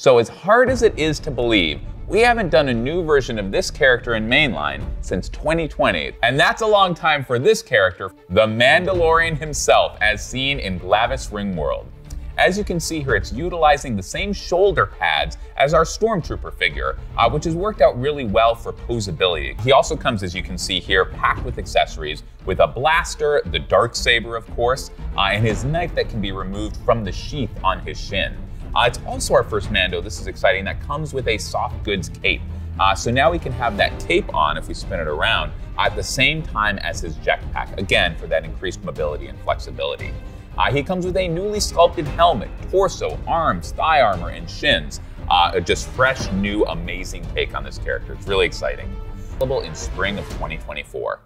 So as hard as it is to believe, we haven't done a new version of this character in mainline since 2020. And that's a long time for this character, the Mandalorian himself, as seen in Glavis Ringworld. As you can see here, it's utilizing the same shoulder pads as our Stormtrooper figure, uh, which has worked out really well for posability. He also comes, as you can see here, packed with accessories, with a blaster, the dark saber, of course, uh, and his knife that can be removed from the sheath on his shin. Uh, it's also our first Mando, this is exciting, that comes with a soft goods cape. Uh, so now we can have that cape on if we spin it around at the same time as his jetpack, again, for that increased mobility and flexibility. Uh, he comes with a newly sculpted helmet, torso, arms, thigh armor, and shins. Uh, just fresh, new, amazing take on this character. It's really exciting. Available in spring of 2024.